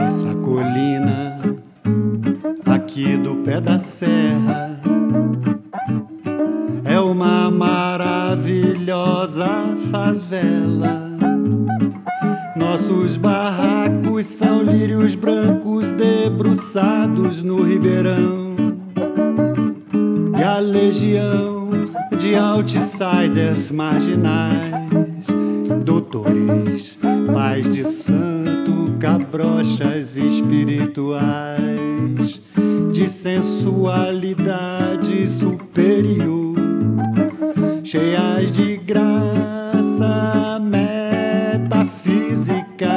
Essa colina aqui do pé da serra é uma maravilhosa favela. Nossos barracos são lírios brancos debruçados no ribeirão. E a legião de outsiders marginais, doutores, pais de santo, cabrochas espirituais, de sensualidade superior, cheias de graça metafísica,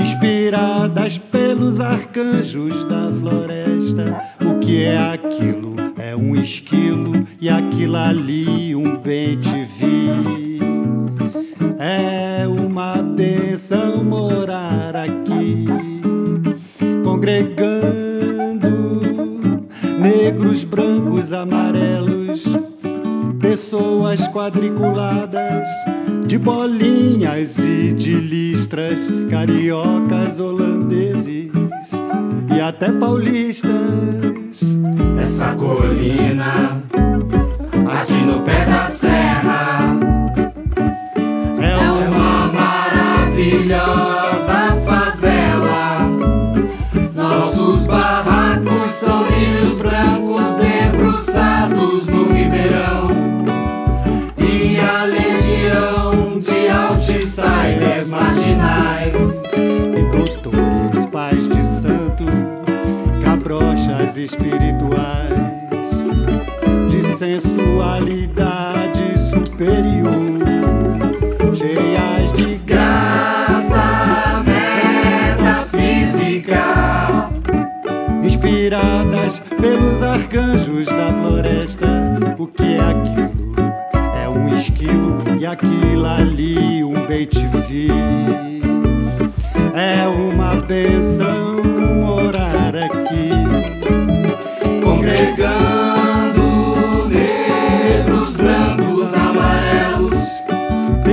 inspiradas pelos arcanjos da floresta. O que é aquilo? É um esquilo e aquilo ali um bem te vi. É uma benção morar aqui, congregando negros, brancos, amarelos, pessoas quadriculadas de bolinhas e de listras, cariocas, holandeses e até paulistas. Essa colina, espirituais, de sensualidade superior, cheias de Graça metafísica. inspiradas pelos arcanjos da floresta. O que é aquilo? É um esquilo e aquilo ali um beit vi. É uma benção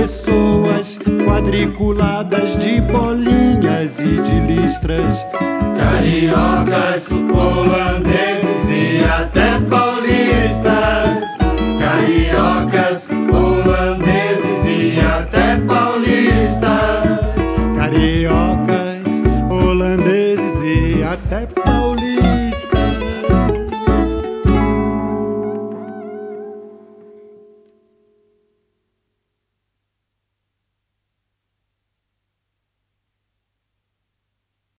pessoas quadriculadas de bolinhas e de listras. Cariocas, holandeses e até paulistas.